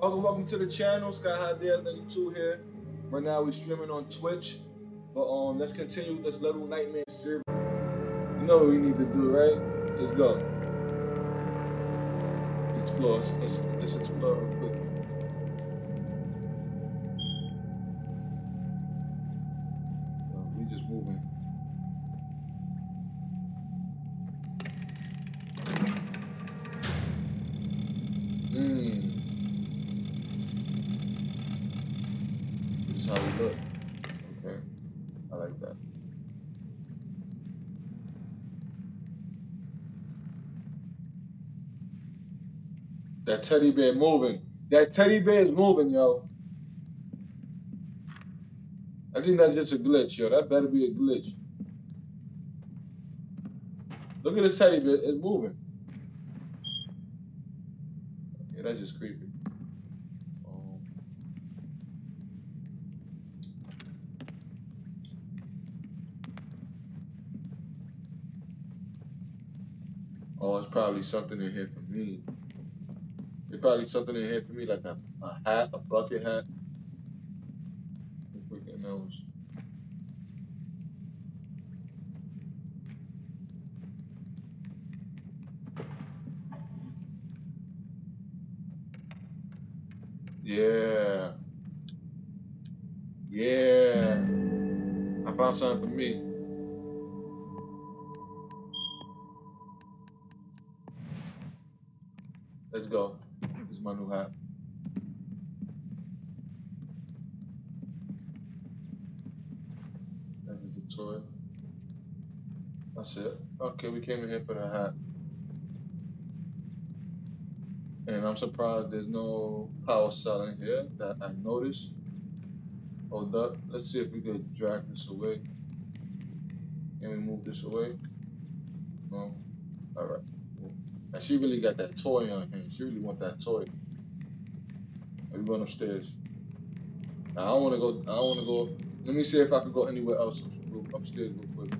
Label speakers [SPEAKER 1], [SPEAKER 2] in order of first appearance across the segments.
[SPEAKER 1] Welcome, welcome to the channel. Sky High Diaz 92 here. Right now we're streaming on Twitch. But um let's continue this little nightmare series. You know what we need to do, right? Let's go. Let's explore. Let's let's explore real quick. Teddy bear moving. That teddy bear is moving, yo. I think that's just a glitch, yo. That better be a glitch. Look at this teddy bear. It's moving. Yeah, that's just creepy. Um, oh, it's probably something in here for me. There's probably something in here for me, like a, a hat, a bucket hat. Who freaking knows? Yeah. Yeah. I found something for me. The toy. That's it. Okay, we came in here for the hat. And I'm surprised there's no power cell in here that I noticed. Hold up. Let's see if we could drag this away. Can we move this away? No. Alright. And she really got that toy on her. She really want that toy. Are we going upstairs? Now, I don't want to go. I don't want to go. Let me see if I can go anywhere else upstairs real quick.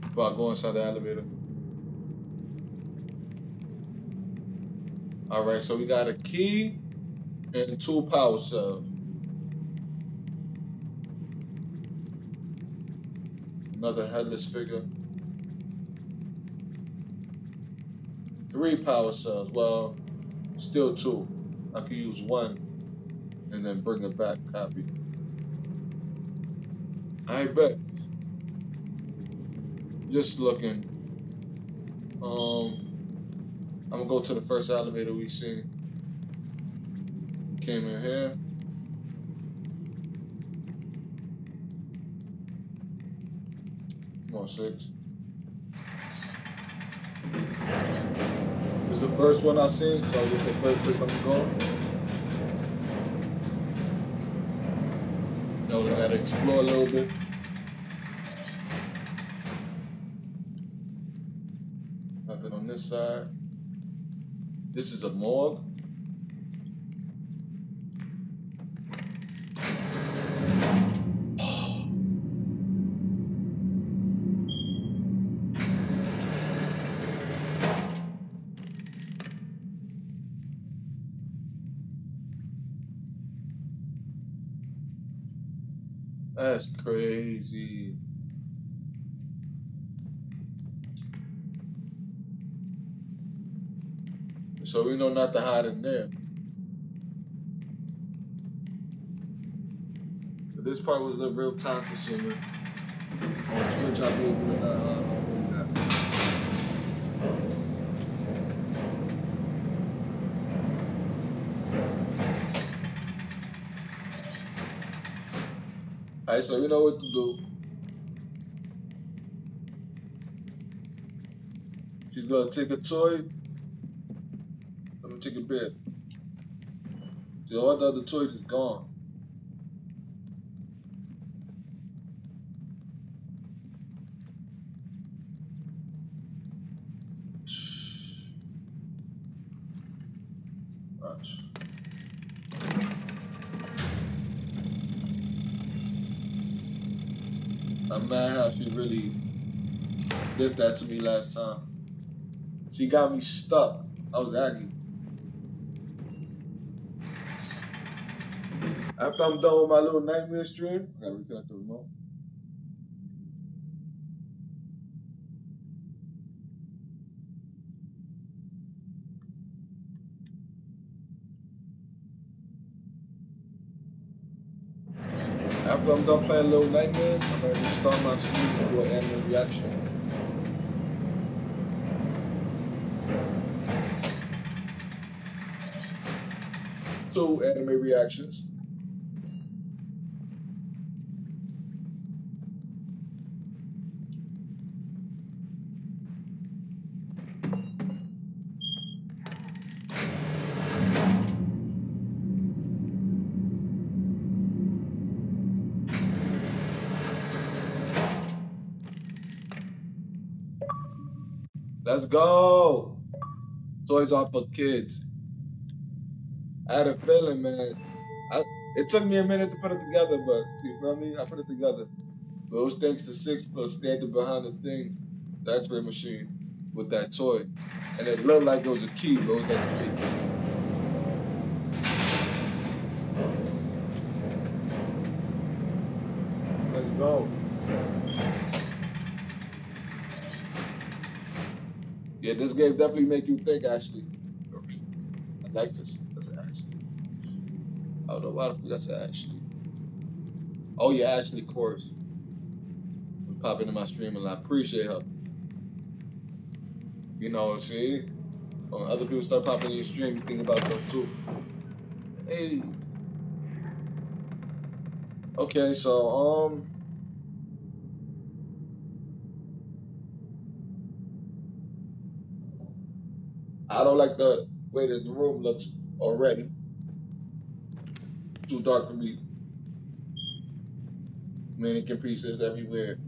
[SPEAKER 1] Before I go inside the elevator. All right, so we got a key and two power cells. Another headless figure. Three power cells. Well, still two. I could use one and then bring it back copy. I bet. Just looking. Um I'm gonna go to the first elevator we seen. Came in here. Come on, six. This is the first one I seen, so I'll get the first go. Now we gotta explore a little bit. Nothing on this side. This is a morgue. That's crazy. So we know not to hide in there. But this part was a real time consuming. On Twitch, I believe uh, Alright, so you know what to do. She's gonna take a toy. Let me take a bit. See, all the other toys is gone. Did that to me last time. She got me stuck. I was aggy. After I'm done with my little nightmare stream, I gotta reconnect the remote. After I'm done playing Little Nightmares, I'm gonna start my stream and do an reaction. Two anime reactions. Let's go. Toys are for kids. I had a feeling, man. I, it took me a minute to put it together, but you feel me? I mean? I put it together. But it was thanks to Six Plus standing behind the thing, the X-ray machine, with that toy, and it looked like it was a key, but it was like a key. Let's go. Yeah, this game definitely make you think. Actually, I like this. Actually. I don't know why that's Ashley. Oh yeah, Ashley, of course. Was popping in my stream and I Appreciate her. You know, see, when other people start popping in your stream, you think about them too. Hey. Okay, so um. I don't like the way that the room looks already. Too dark for me. Mannequin pieces everywhere.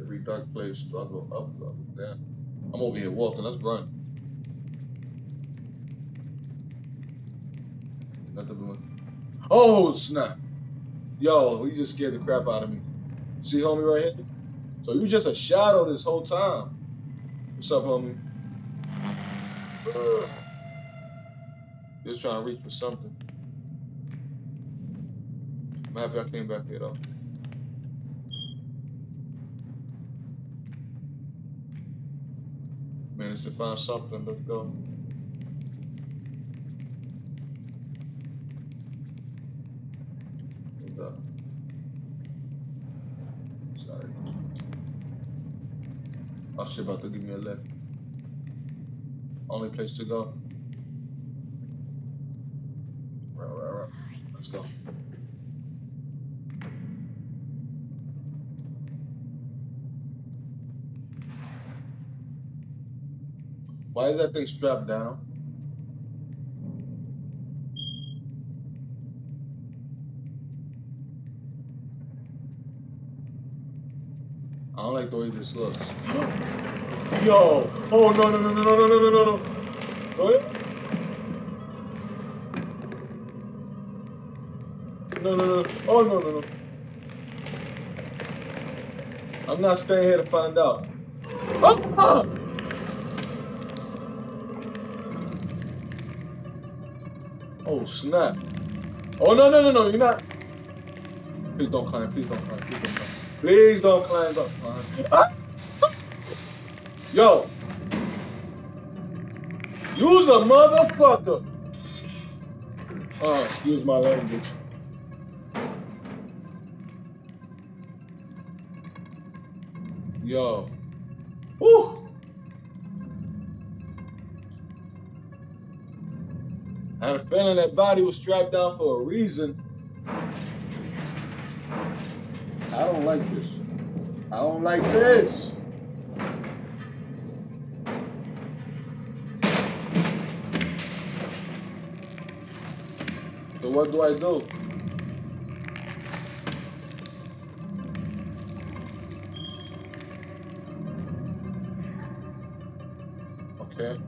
[SPEAKER 1] Every dark place, I go up, up, down. I'm over here walking, let's run. Oh, snap. Yo, he just scared the crap out of me. See homie right here? So you just a shadow this whole time. What's up, homie? Ugh. Just trying to reach for something. I'm happy I came back here though. Managed to find something. Let's go. Hold up. Sorry. Oh shit, about to give me a lift. Only place to go. Right, right, right. Let's go. Why is that thing strapped down? I don't like the way this looks. Yo! Oh no no no no no no no no no no! What? No no no! Oh no no no! I'm not staying here to find out. Oh! ah! Oh snap! Oh no no no no! You're not. Please don't climb! Please don't climb! Please don't climb! Please don't climb up! Climb. Ah! Yo! You's a motherfucker! Oh, excuse my language. Yo. Woo! I had a feeling that body was strapped down for a reason. I don't like this. I don't like this. So what do I do? Okay.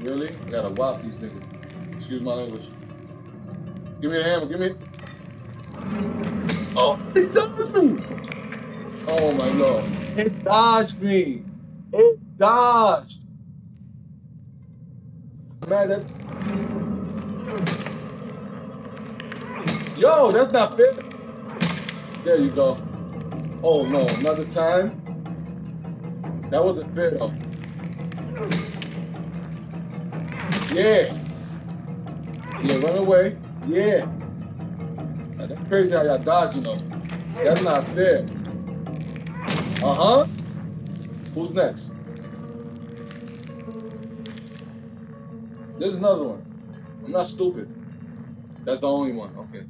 [SPEAKER 1] Really? I gotta whop these niggas. Excuse my language. Give me a hammer, give me. Oh, it dodged me! Oh my lord. It dodged me. It dodged. Man, that. Yo, that's not fair. There you go. Oh no, another time. That wasn't fair though. Yeah. Yeah, run away. Yeah. That's crazy how y'all. That's not fair. Uh-huh. Who's next? There's another one. I'm not stupid. That's the only one. Okay.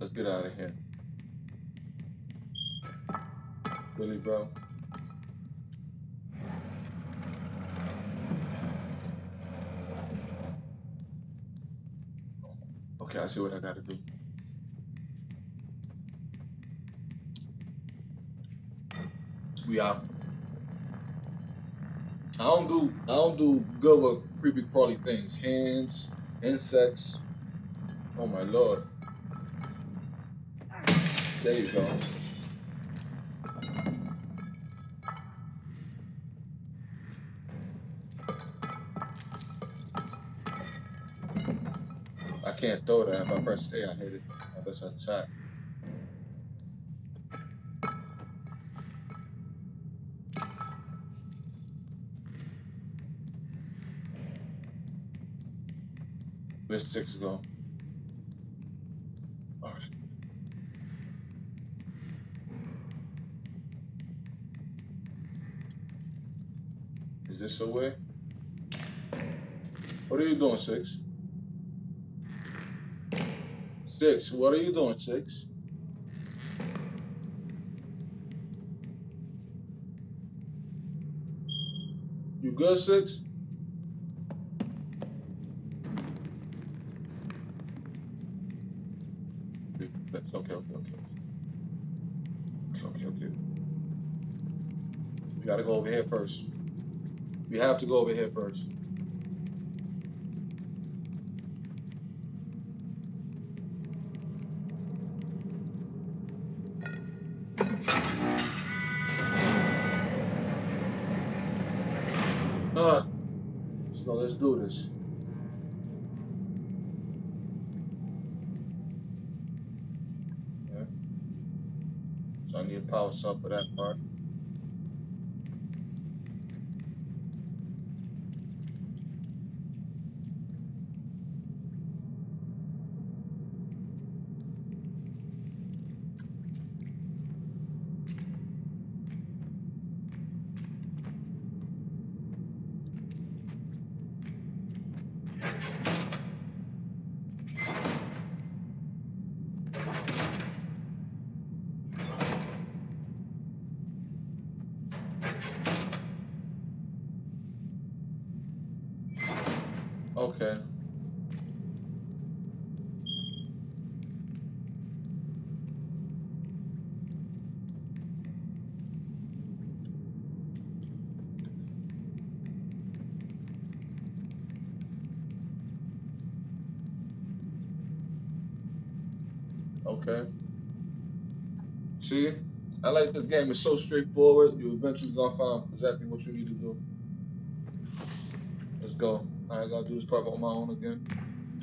[SPEAKER 1] Let's get out of here. Really, bro? Okay, I see what I gotta do. Out. I don't do I don't do good with creepy crawly things. Hands, insects. Oh my lord. There you go. I can't throw that. If I press A, I hit it. I press attack. Six go? All right. Is this the way? What are you doing, six? Six, what are you doing, Six? You good, Six? That's okay, okay, okay. Okay, okay, okay. We gotta go over here first. We have to go over here first. Sub for that part. Okay. Okay. See, I like this game. It's so straightforward. You eventually gonna find exactly what you need to do. Let's go. I gotta do this part on my own again.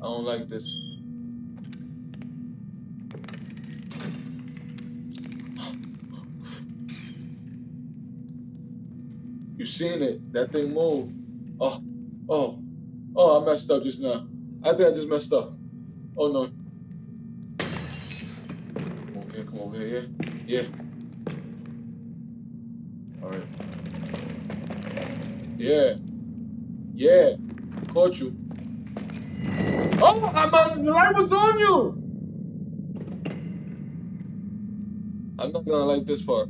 [SPEAKER 1] I don't like this. Seen it? That thing moved. Oh, oh, oh! I messed up just now. I think I just messed up. Oh no. Come over here, come over here. Yeah, yeah. All right. Yeah, yeah. Caught you. Oh, I'm on, the light was on you. I'm not gonna like this part.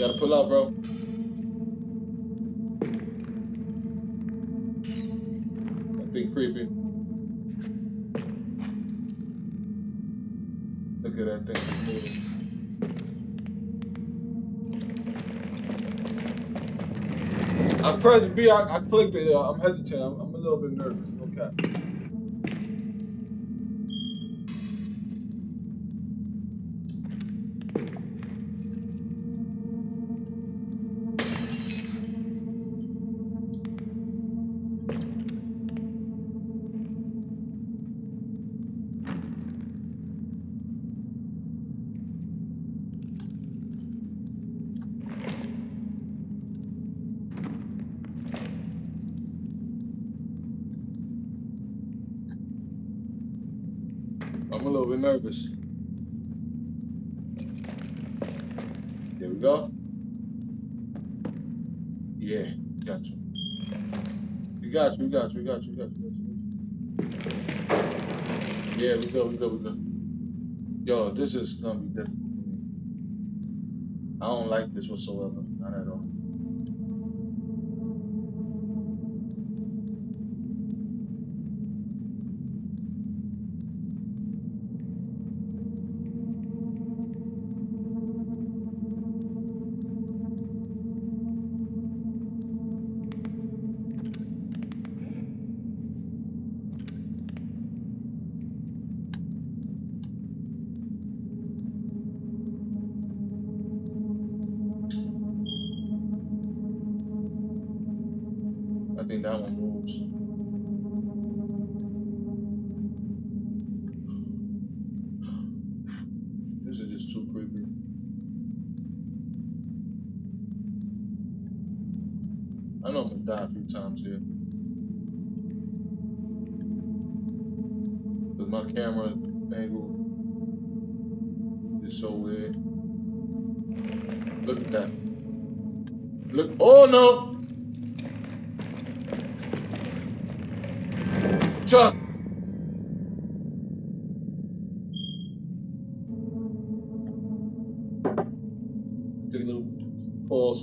[SPEAKER 1] Gotta pull out, bro. That thing creepy. Look at that thing. I pressed B, I, I clicked it. I'm hesitant. I'm, I'm a little bit nervous. Okay. We go. Yeah, got you. We got you, we got you, we got you, we got you, we got you. Yeah, we go, we go, we go. Yo, this is gonna be difficult. I don't like this whatsoever, not at all.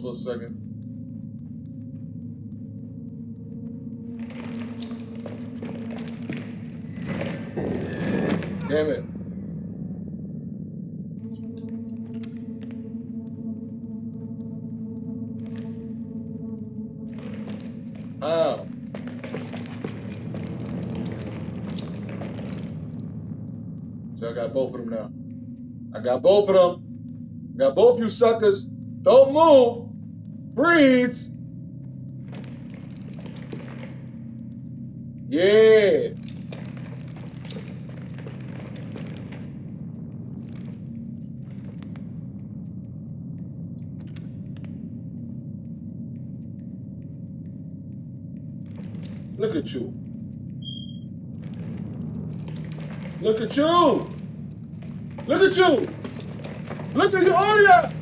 [SPEAKER 1] For a second. Damn it. So I got both of them now. I got both of them. Got both you suckers. Don't move. Breathe. Yeah. Look at you. Look at you. Look at you. Look at you. Oh, yeah.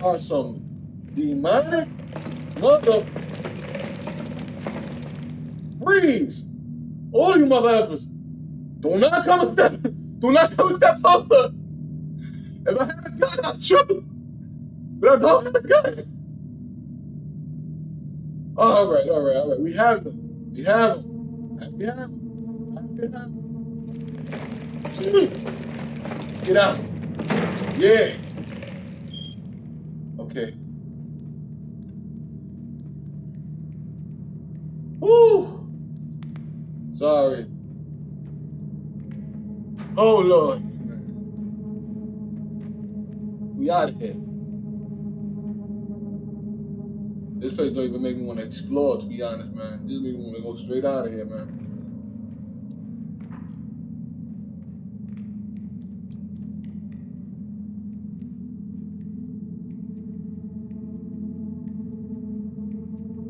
[SPEAKER 1] Are some demonic mother. Freeze. All you mother effers. Do not come that. Do not come that poster. If I had a gun, I'll shoot. But I don't have a gun. All right, all right, all right. We have them. We have them. We have them. We have them. Get out. Yeah. Okay. Woo. Sorry. Oh Lord. We out of here. This place don't even make me want to explore, to be honest, man. This make me want to go straight out of here, man.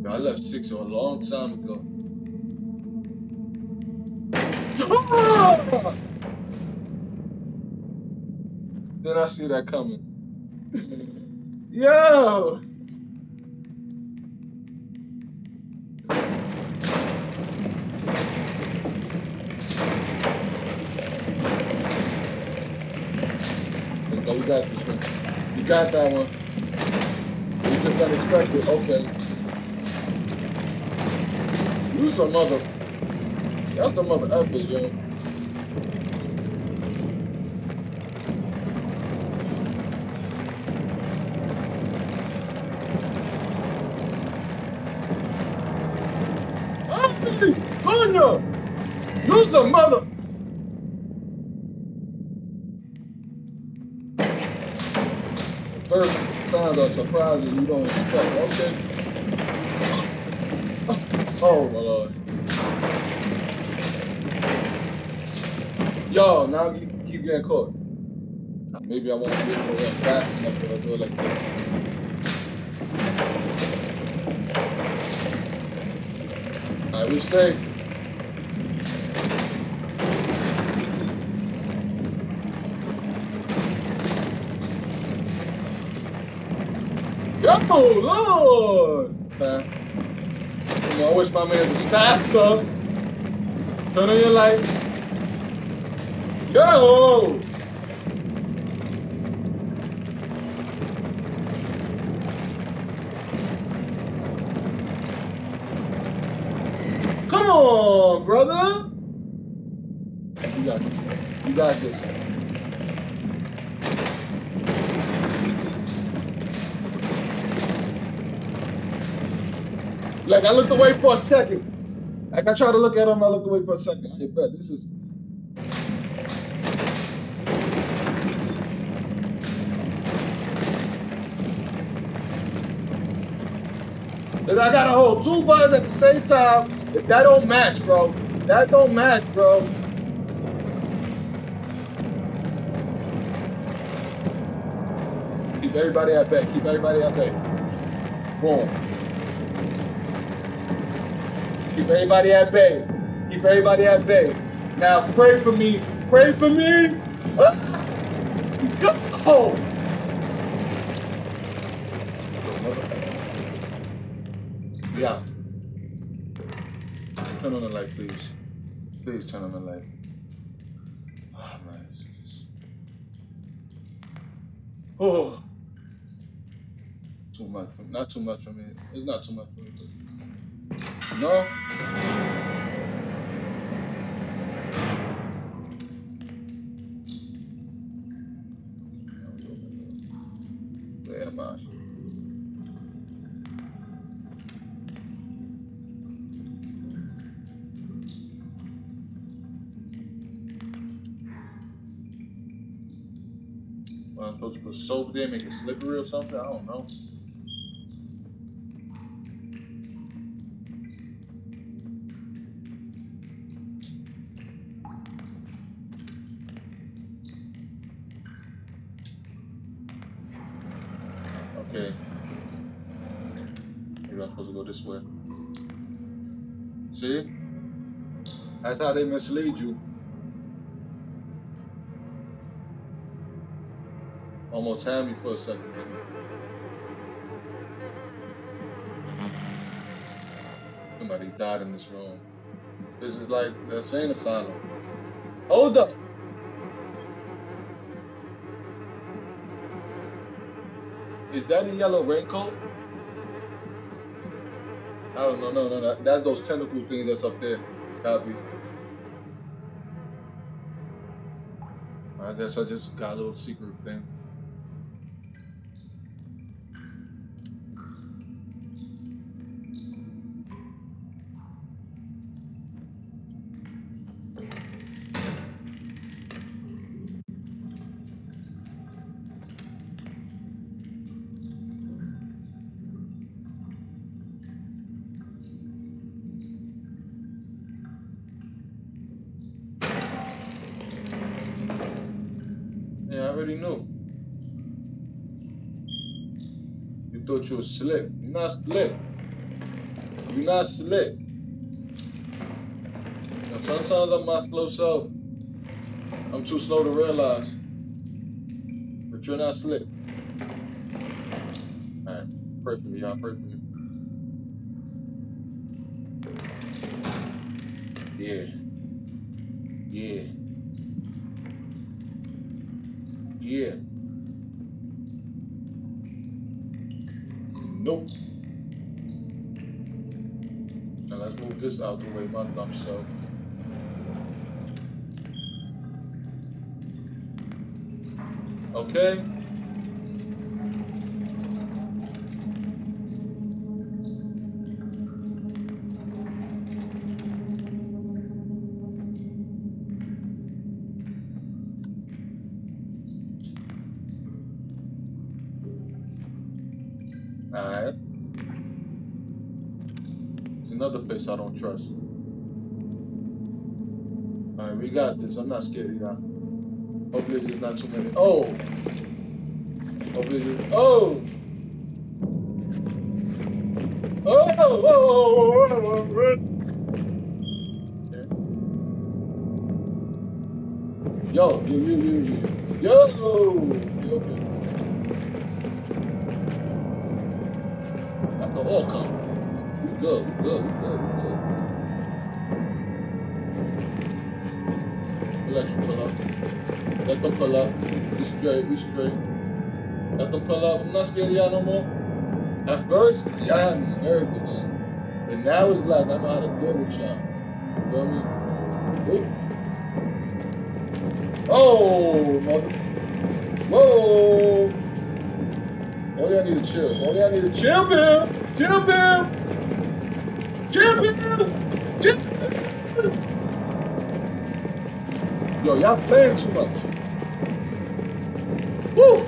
[SPEAKER 1] I left six a long time ago. Then I see that coming. Yo! No, you got this one. You got that one. It's just unexpected. Okay. You some mother. That's the mother epic, yo. Junior! You's a mother. First times are surprising you don't expect. Okay. Keep getting caught. Maybe I won't be able to fast enough if I do it like this. Alright, we safe. Yo, Lord! Uh, I wish my man was faster. Turn on your light. Yo! Come on, brother! You got this. You got this. Like I looked away for a second. Like I tried to look at him, I looked away for a second. I bet this is Cause I gotta hold two buttons at the same time. If that don't match, bro. That don't match, bro. Keep everybody at bay. Keep everybody at bay. Boom. Keep everybody at bay. Keep everybody at bay. Now pray for me. Pray for me. Ah! Go! Yeah. Turn on the light, please. Please turn on the light. Oh man, this is just... Oh. Too much. For, not too much for me. It's not too much for me. No. Supposed to put soap there, make it slippery or something. I don't know. Okay. Maybe I'm supposed to go this way. See? That's how they mislead you. Almost had me for a second. Somebody died in this room. This is like the insane asylum. Hold up. Is that a yellow raincoat? I don't know. No, no, no. That's those tentacle things that's up there. Copy. I guess I just got a little secret thing. You thought slip. You're not slick. You're not slick. Now, sometimes I'm my slow self. I'm too slow to realize. But you're not slick. Alright, pray for me, y'all. Pray for me. Yeah. Yeah. Yeah. Nope. Now let's move this out the way, my dumb self. Okay. I don't trust. Alright, we got this. I'm not scared y'all. Hopefully there's not too many. Oh! Hopefully there's... Oh! Oh! Oh! oh, oh, oh, oh. Yo, yo, yo, yo, yo. Yo! Yo, okay. Straight, we straight. Let them pull up. I'm not scared of y'all no more. At first, y'all had me nervous. But now it's like I know how to deal with y'all. You feel me? Wait. Oh, mother. Whoa. Oh, y'all need to chill. Oh, y'all need to chill, Bill. Chill, Bill. Chill, Bill. Chill. Yo, y'all playing too much. Woo!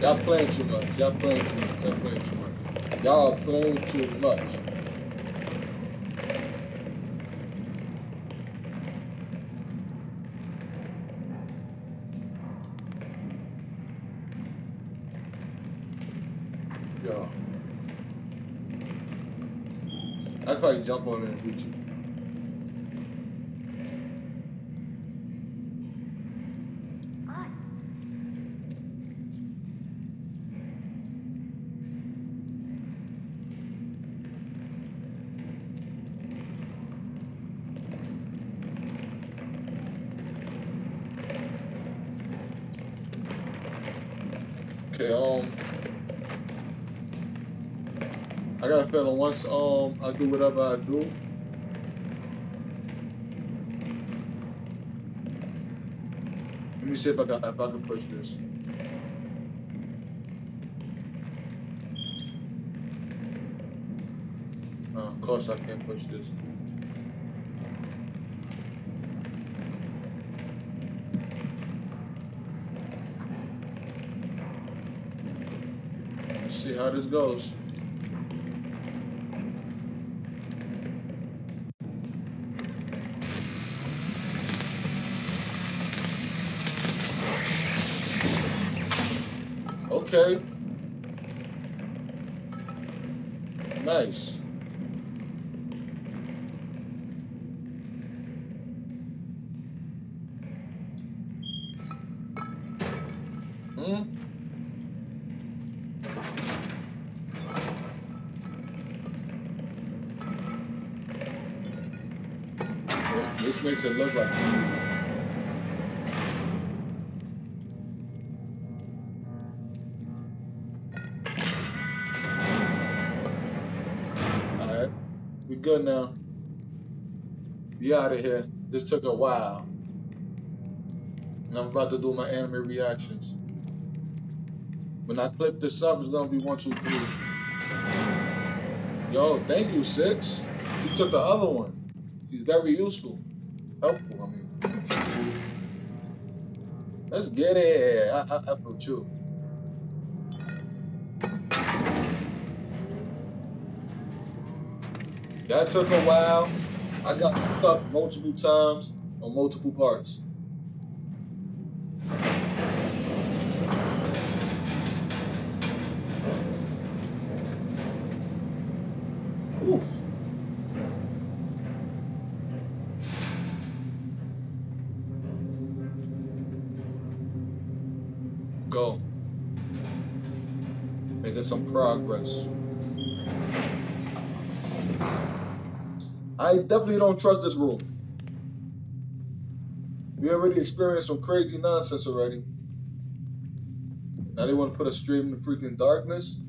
[SPEAKER 1] Y'all playing too much. Y'all playing too much. Y'all playing too much. Y'all playing too much. Yo. I could jump on it and reach you. Um I do whatever I do. Let me see if I got if I can push this. Uh, of course I can't push this. Let's see how this goes. Nice. Hmm? This makes it look like good now. Be out of here. This took a while. And I'm about to do my anime reactions. When I clip this up, it's gonna be one, two, three. Yo, thank you, Six. She took the other one. She's very useful. Helpful, I mean. Let's get it. I, I, I feel you. That took a while. I got stuck multiple times on multiple parts. Oof. Go. Making some progress. I definitely don't trust this room. We already experienced some crazy nonsense already. Now they want to put us straight in the freaking darkness.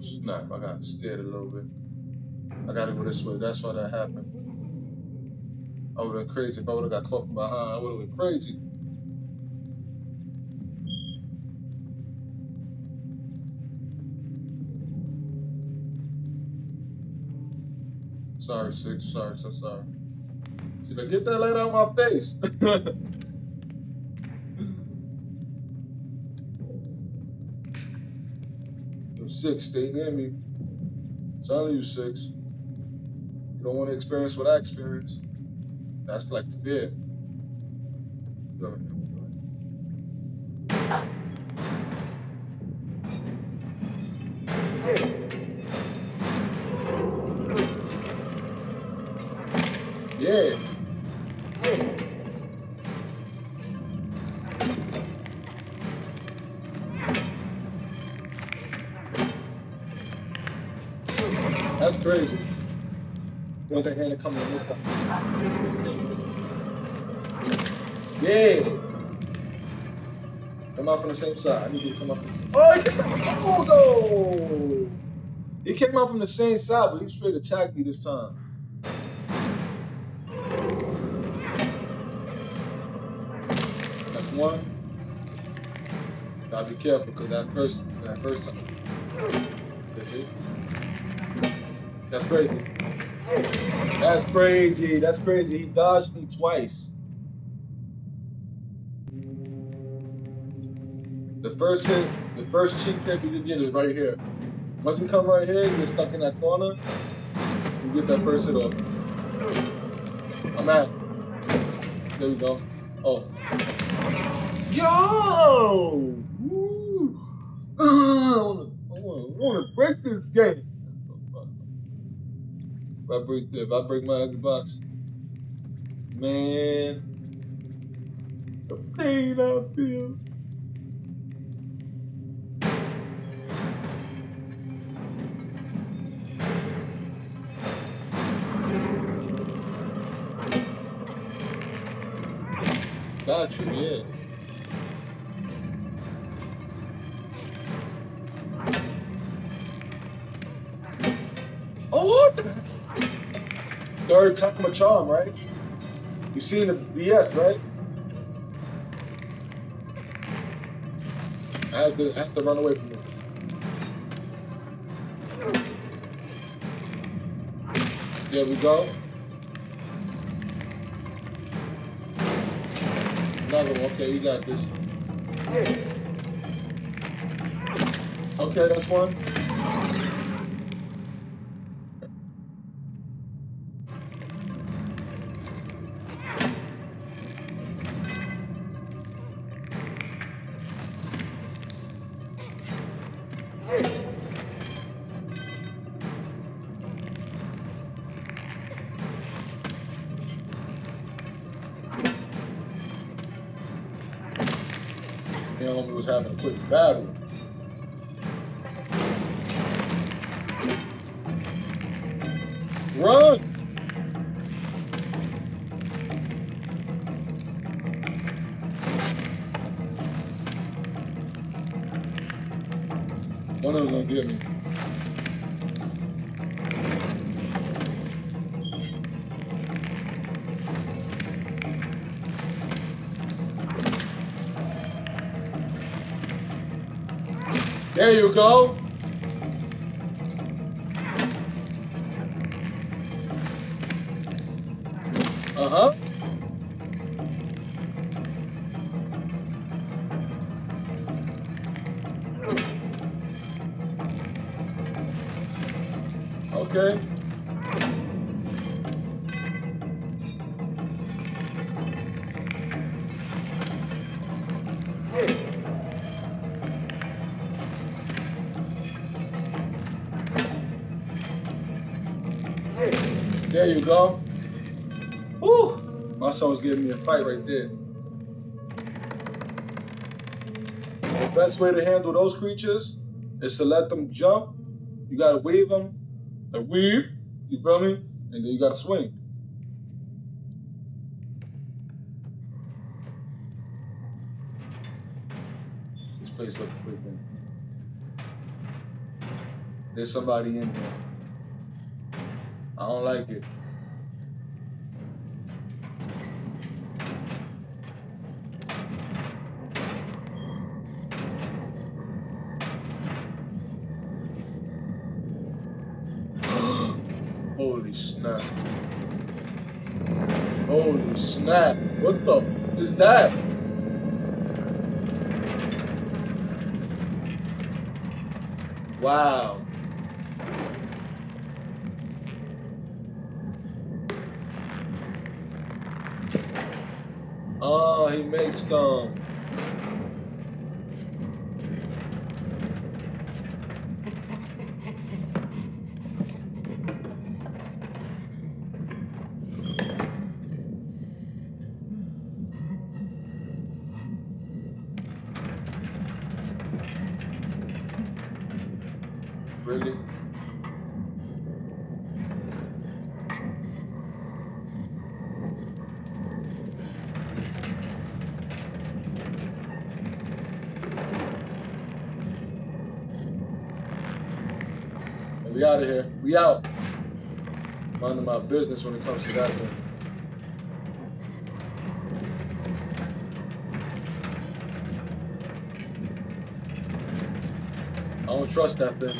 [SPEAKER 1] Snap, I got scared a little bit. I gotta go this way. That's why that happened. I would have been crazy if I would have got caught from behind. I would have been crazy. Sorry, six. Sorry, so sorry. See, I get that light out of my face. Six, stay near me. Only you six. You don't want to experience what I experienced. That's like fear. Go ahead. The same side. I need you to come up Oh, he came out. He came from the same side, but he straight attacked me this time. That's one. Gotta be careful because that first that first time. That's crazy. That's crazy. That's crazy. He dodged me twice. The first hit, the first cheek we can get is right here. Once you come right here, you get stuck in that corner, you get that first hit off. I'm at. There we go. Oh. Yo! Woo! Uh, I wanna, I wanna, I wanna break this game. If I break, if I break my ugly box, man, the pain I feel. You, yeah. Oh, what? Third time a charm, right? You seen the BS, right? I have to, I have to run away from it. There we go. Another one. Okay, you got this. Okay, that's one. The homie was having a quick battle. Run! One of them gonna get me. There you go. Fight right there. The best way to handle those creatures is to let them jump. You gotta wave them, and weave. You feel me? And then you gotta swing. This place looks pretty There's somebody in here. I don't like it. Holy snap. Holy snap. What the is that? Wow. Oh, he makes them. Business when it comes to that thing. I don't trust that thing.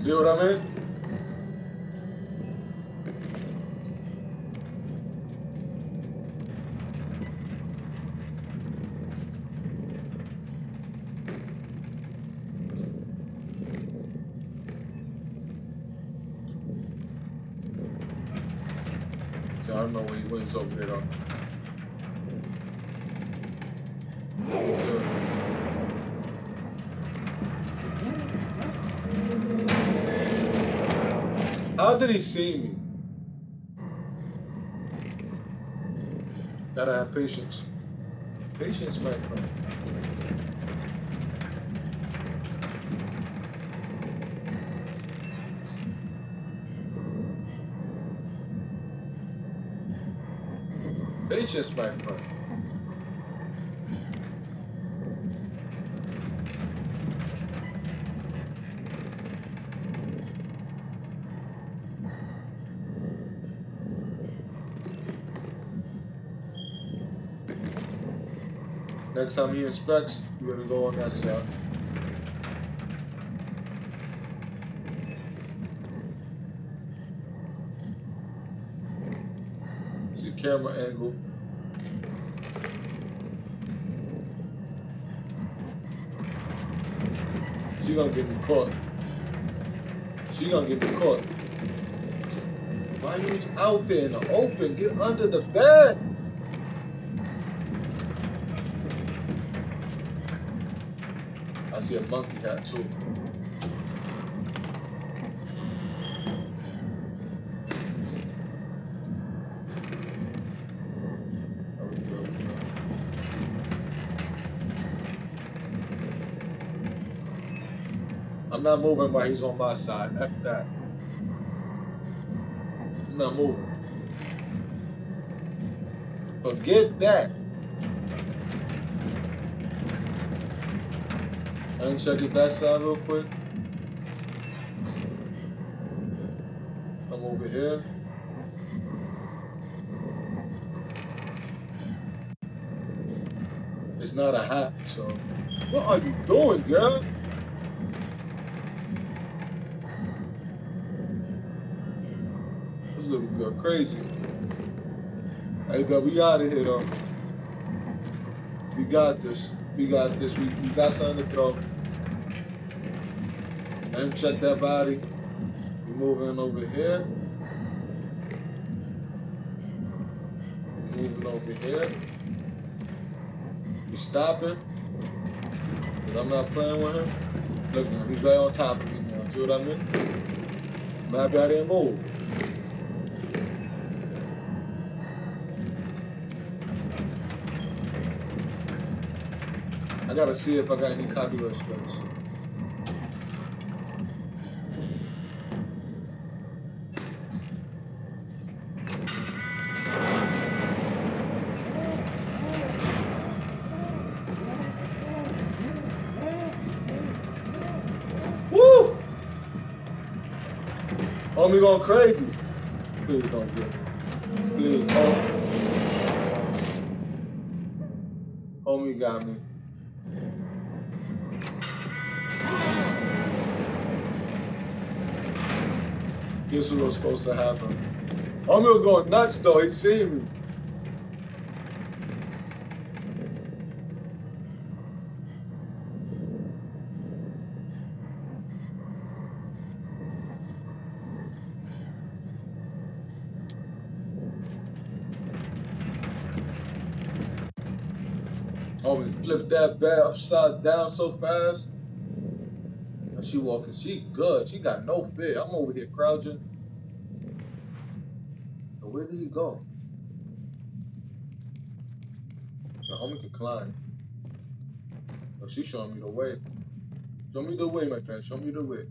[SPEAKER 1] See what I mean? How did he see me? Gotta have patience. Patience, my friend. Patience, my friend. Next time he inspects, we're gonna go on that side. See camera angle. She gonna get me caught. She gonna get me caught. Why are you out there in the open? Get under the bed. See a monkey hat too. I'm not moving while he's on my side. F that. I'm not moving. Forget that. I didn't check it that side real quick. I'm over here. It's not a hat, so. What are you doing, girl? This little girl crazy. Hey, but we out of here though. We got this. We got this. We, we got something to throw. Let him check that body. We moving over here. Moving over here. We stopping. But I'm not playing with him. Look he's right on top of me now. See what I mean? I'm happy I didn't move. I gotta see if I got any copyright strikes. Crazy. Please don't get it. Please. Oh. Homie got me. This was supposed to happen. Homie was going nuts though. He seen me. Homie flipped that bed upside down so fast. And she walking, she good. She got no fear. I'm over here crouching. But where did he go? The homie can climb. Oh, she's showing me the way. Show me the way, my friend. Show me the way.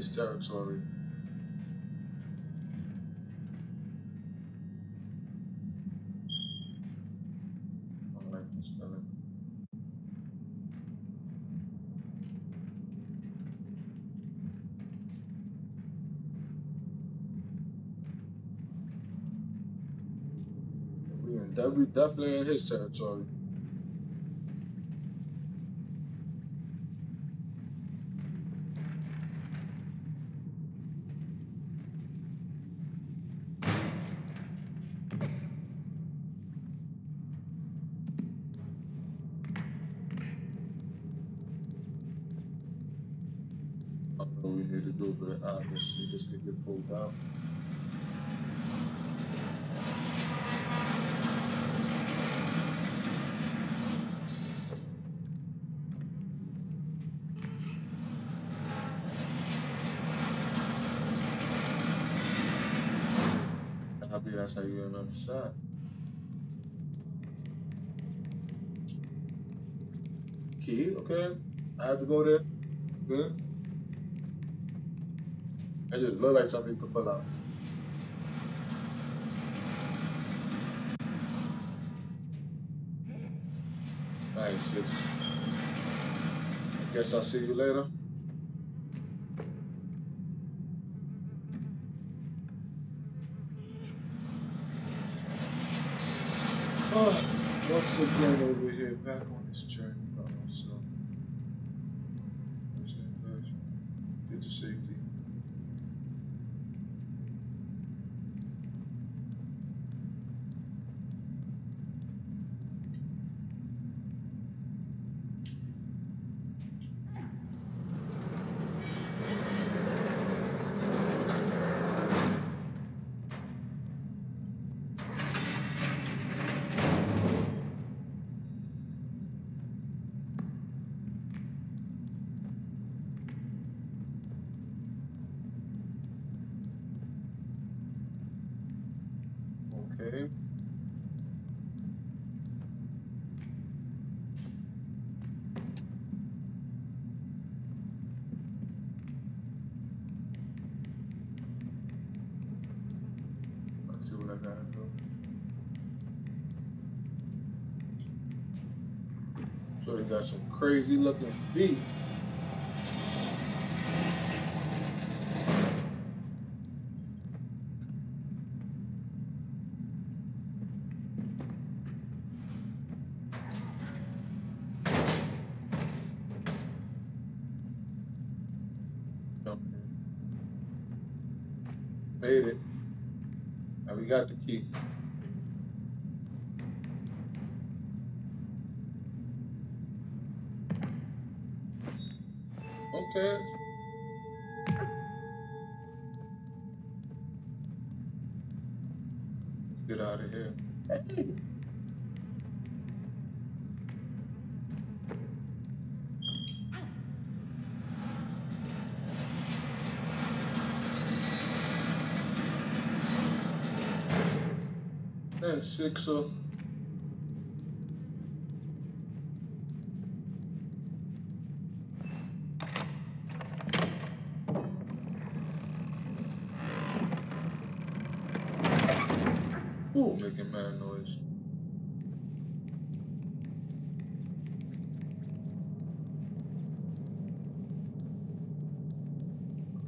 [SPEAKER 1] His territory. We definitely in his territory. I don't know what we need to do, but could get pulled. Happy that's how you. Key, okay. I have to go there. Good. It just look like something you could pull out. Nice, sis. I guess I'll see you later. Oh, once again over here, back on this journey by myself. Where's that version? Get to safety. Okay. Let's see what I gotta do. So they got some crazy looking feet. Yeah, six of Ooh, making mad noise.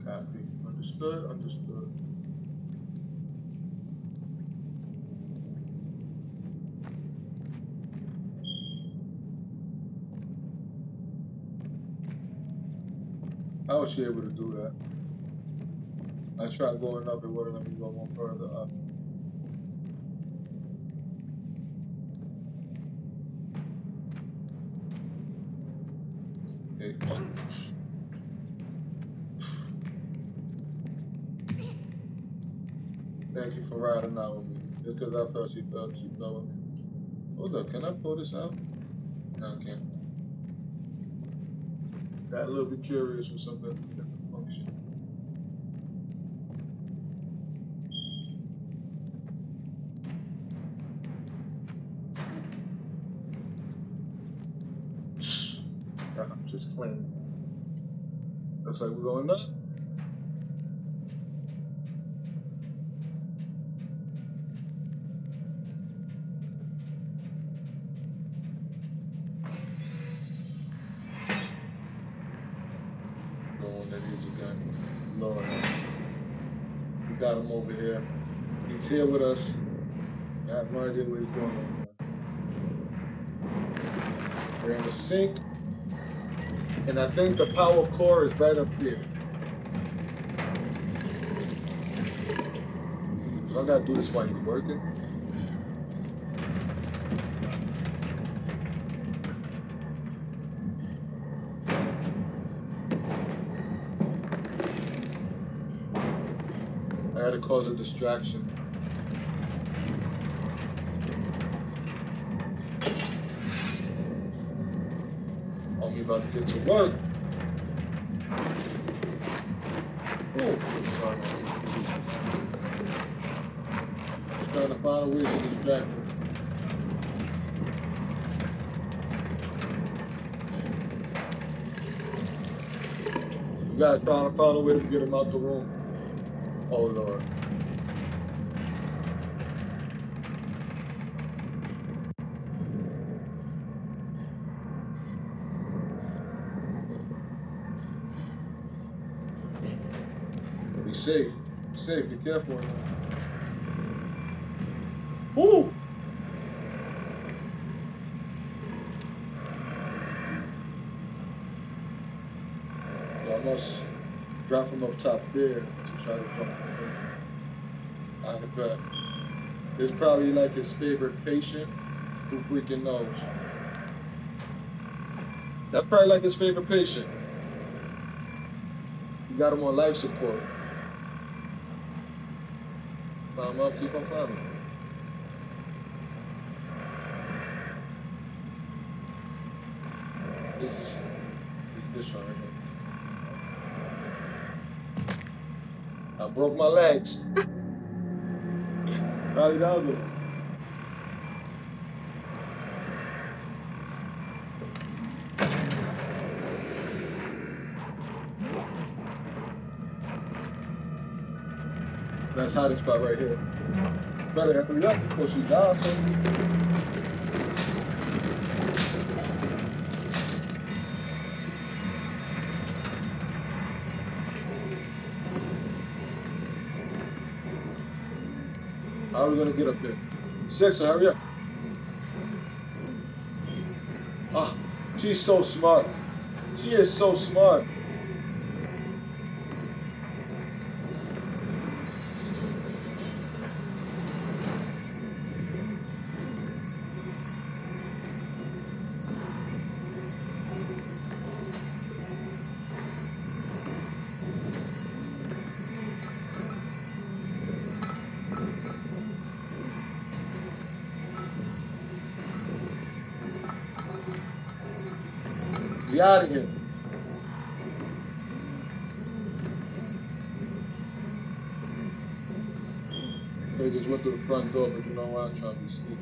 [SPEAKER 1] Copy. Understood, understood. Was able to do that. I tried going up, it wouldn't let me go one further up. Okay. Thank you for riding out with me. Just because I felt she felt she felt. Hold up, can I pull this out? No, I can't. Got a little bit curious with something different function. Just clean. Looks like we're going up. Here with us. I have no idea what he's doing. We're in the sink. And I think the power core is right up here. So I gotta do this while he's working. I had to cause a distraction. Homie about to get to work. Oh, sorry. Just trying to find a way to distract him. You gotta try to find a way to get him out the room. Oh Lord. Safe. Safe. Be careful. Woo! I must drop from up top there to try to jump out the back. It's probably like his favorite patient. Who freaking knows? That's probably like his favorite patient. You got him on life support. Climb up, keep on climbing. This is, this, this one right here. I broke my legs. Probably the other That's hiding spot right here. Better hurry up before she dies. How are we gonna get up there? Six, hurry up. Ah, she's so smart. She is so smart. Here. They just went through the front door, but you know what? I'm trying to be sneaky.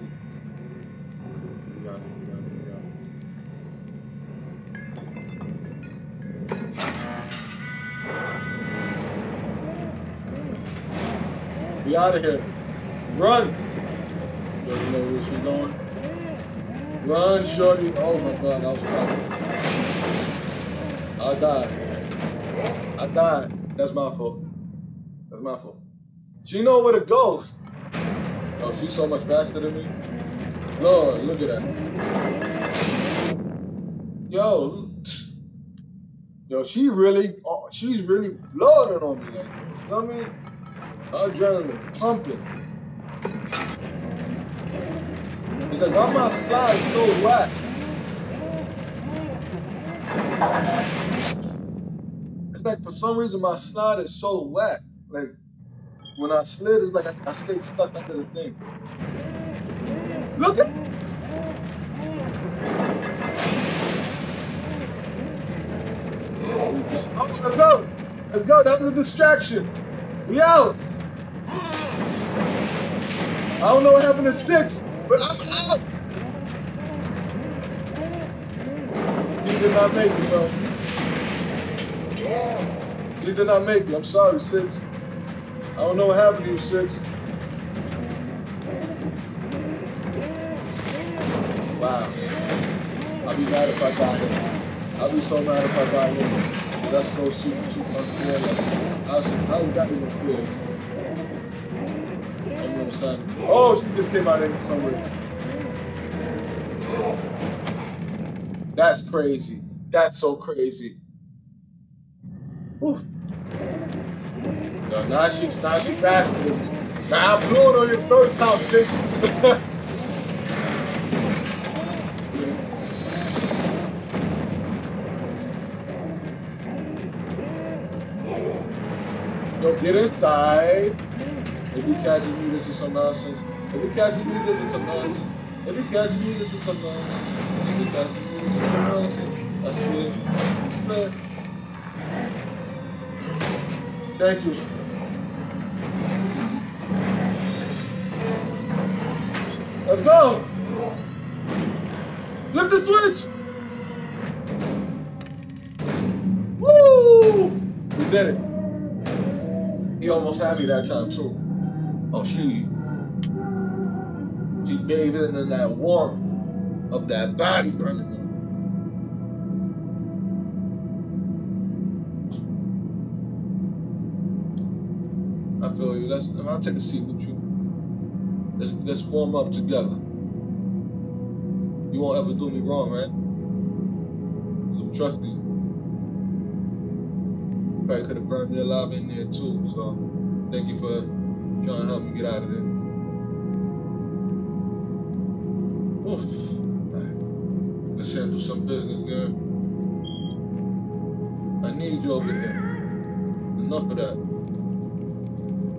[SPEAKER 1] We got out of here. Run! Doesn't know where she's going. Run, shorty. Oh my god, I was crouching. I died. I died. That's my fault. That's my fault. She know where to go. Oh, she's so much faster than me. Lord, look at that. Yo, yo, she really, oh, she's really blooded on me. Like, you know what I mean? Adrenaline pumping. It's like, why my slide so whack? It's like, for some reason, my slide is so whack. Like, when I slid, it's like I, I stayed stuck under the thing. Look at Oh, let's go. Let's go. That was a distraction. We out. I don't know what happened to six, but I'm out. He did not make it, bro. He did not make it. I'm sorry, six. I don't know what happened to you, Six. Wow. I'll be mad if I die here. I'll be so mad if I die here. That's so super, super unfair. Like, how, how is that even fair? I'm gonna. Oh, she just came out of somewhere. That's crazy. That's so crazy. Whew. No, now she's now she. Now I blew it on your first time, six. Yo, get inside. If you catching me, this is some nonsense. If you catching me, this is some nonsense. If you catching me, this is some nonsense. If you catching me, this is some nonsense. That's good. That's good. Thank you. Let's go. Flip the switch. Woo! We did it. He almost had me that time too. Oh, she, she bathing in that warmth of that body burning up. I feel you. Let's. I'll take a seat with you. Let's let's warm up together. You won't ever do me wrong, right? Trust me. Probably could have burned me alive in there too. So thank you for trying to help me get out of there. Oof. Let's handle some business, girl. I need you over here. Enough of that.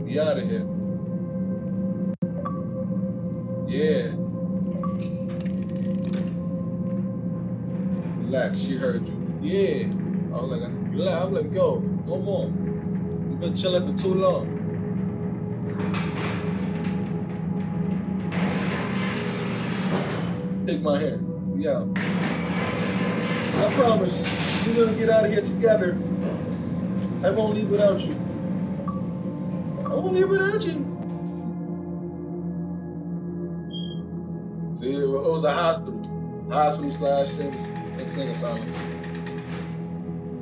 [SPEAKER 1] Be out of here. She heard you. Yeah. I was like. I'm like, yo, no more. You've been chilling for too long. Take my hand. Out. I promise, we're gonna get out of here together. I won't leave without you. I won't leave without you. See, it was a hospital, hospital slash insane asylum.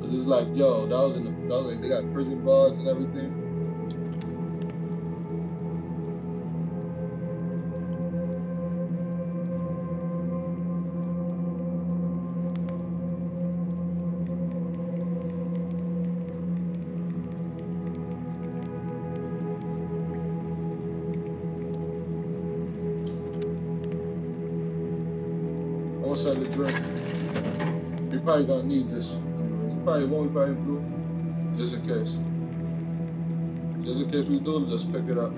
[SPEAKER 1] It's like, yo, that was in the, that was like, they got prison bars and everything. Probably gonna need this. Probably we probably do. Just in case. Just in case we do, let's pick it up.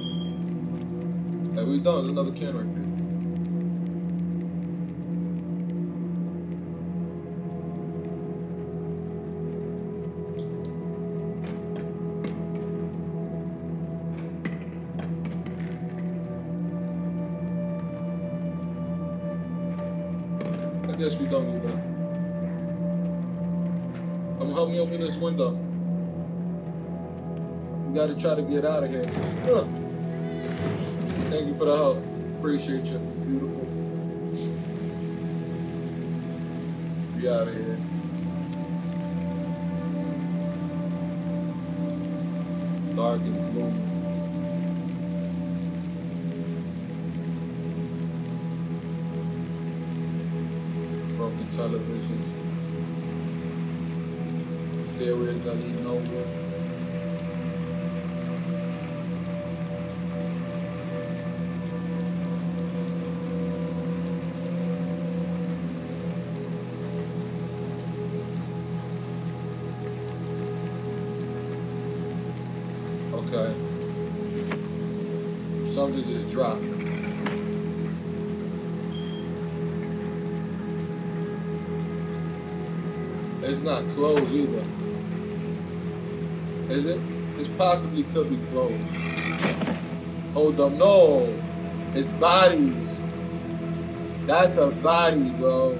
[SPEAKER 1] Hey, we done. There's another can right there. Window. We gotta try to get out of here. Ugh. Thank you for the help. Appreciate you. Beautiful. Be out of here. Dark and gloomy. Okay. Something just dropped. It's not closed either. Is it? It's possibly could be closed. Hold up, no. It's bodies. That's a body, bro.